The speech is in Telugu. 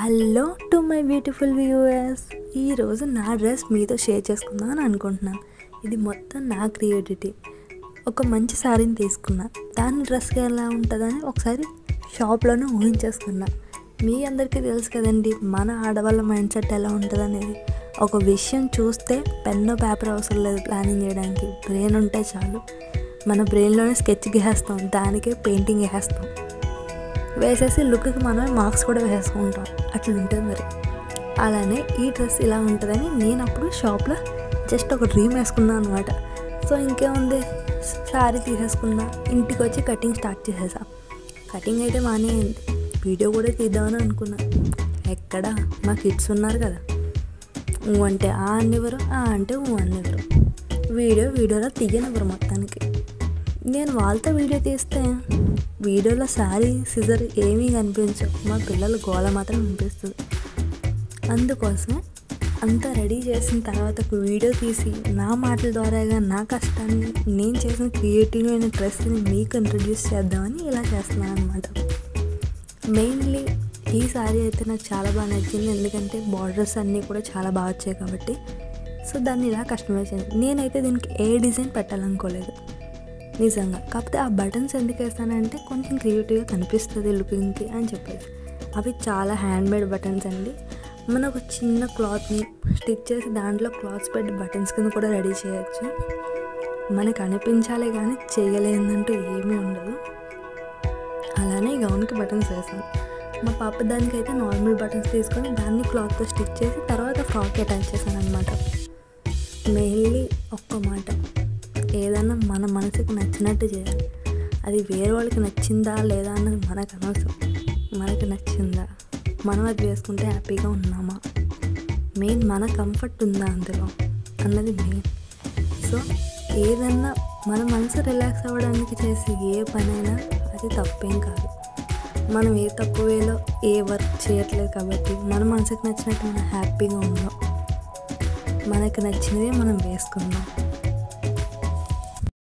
Hello to my beautiful viewers ఈరోజు నా డ్రెస్ మీతో షేర్ చేసుకుందాం అని అనుకుంటున్నాను. ఇది మొత్తం నా క్రియేటివిటీ. ఒక మంచి శారీని తీసుకున్నా. దాని డ్రెస్గా ఎలా ఉంటుందని ఒకసారి షాప్లోనే ఊహించేసుకున్నా. మీ అందరికీ తెలుసు కదండి మన ఆడవాళ్ళ మైండ్ సెట్ ఎలా ఉంటుంది అనేది ఒక విషయం చూస్తే పెన్ను పేపర్ అవసరం లేదు ప్లానింగ్ చేయడానికి. బ్రెయిన్ ఉంటే చాలు. మన బ్రెయిన్లోనే స్కెచ్ గీసేస్తాం. దానికే పెయింటింగ్ వేసేస్తాం వేసేసి లుక్కి మనమే మార్క్స్ కూడా వేసుకుంటాం అట్లా ఉంటుంది మరి. అలానే ఈ డ్రెస్ ఇలా ఉంటుందని నేను అప్పుడు షాప్లో జస్ట్ ఒక డ్రీమ్ వేసుకున్నాను అనమాట సో ఇంకేముంది? శారీ తీసేసుకున్నా. ఇంటికి వచ్చి కటింగ్ స్టార్ట్ చేసేసా. కటింగ్ అయితే మానేయండి. వీడియో కూడా తీద్దామని అనుకున్నా. ఎక్కడ? మా కిడ్స్ ఉన్నారు కదా. ఊ అంటే ఆ అన్నివ్వరు ఆ అంటే ఊ అన్నివ్వరు వీడియో వీడియోలో తీయనివ్వరు మొత్తానికి. నేను వాళ్ళతో వీడియో తీస్తే వీడియోలో శారీ సిజర్ ఏమీ కనిపించవు. మా పిల్లల గోల మాత్రం కనిపిస్తుంది అందుకోసం అంతా రెడీ చేసిన తర్వాత ఒక వీడియో తీసి నా మాటల ద్వారాగా నా కష్టాన్ని నేను చేసిన క్రియేటివ్ అయిన డ్రెస్ని మీకు ఇంట్రడ్యూస్ చేద్దామని ఇలా చేస్తున్నాను అనమాట మెయిన్లీ ఈ శారీ అయితే నాకు చాలా బాగా నచ్చింది. ఎందుకంటే బార్డర్స్ అన్నీ కూడా చాలా బాగా వచ్చాయి కాబట్టి. సో దాన్ని ఇలా కస్టమైజ్ చేయండి. నేనైతే దీనికి ఏ డిజైన్ పెట్టాలనుకోలేదు. నిజంగా. కాకపోతే ఆ బటన్స్ ఎందుకు వేస్తానంటే కొంచెం క్రియేటివ్గా కనిపిస్తుంది లుకింగ్కి అని చెప్పేసి. అవి చాలా హ్యాండ్మేడ్ బటన్స్ అండి. మనం ఒక చిన్న క్లాత్ని స్టిచ్ చేసి దాంట్లో క్లాత్స్ పెట్టి బటన్స్ కింద కూడా రెడీ చేయొచ్చు. మనకు అనిపించాలి కానీ చేయలేదంటూ ఏమీ ఉండదు. అలానే గౌన్కి బటన్స్ వేసాను మా పాప దానికైతే నార్మల్ బటన్స్ తీసుకొని దాన్ని క్లాత్తో స్టిచ్ చేసి తర్వాత ఫ్రాక్ అటాచ్ చేశాను అనమాట మెయిన్లీ ఒక్క మాట. ఏదన్నా మన మనసుకు నచ్చినట్టు చేయాలి. అది వేరే వాళ్ళకి నచ్చిందా లేదా అన్నది మనకు అనవసరం. మనకు నచ్చిందా? మనం అది వేసుకుంటే హ్యాపీగా ఉన్నామా? మెయిన్ మన కంఫర్ట్ ఉందా అందులో? అన్నది మెయిన్. సో ఏదన్నా మన మనసు రిలాక్స్ అవ్వడానికి చేసే ఏ పనైనా అది తప్పేం కాదు. మనం ఏ తప్పు వేలో ఏ వర్క్ చేయట్లేదు కాబట్టి మన మనసుకు నచ్చినట్టు మనం హ్యాపీగా ఉందాం మనకు నచ్చినదే మనం వేసుకుందాం